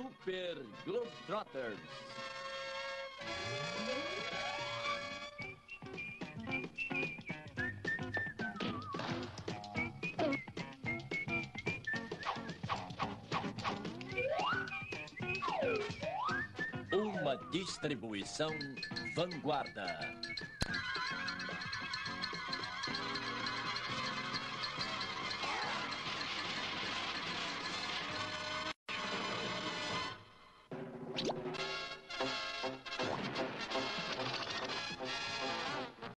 Super Globetrotters. Uma distribuição vanguarda.